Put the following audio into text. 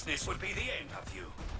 This would be the end of you.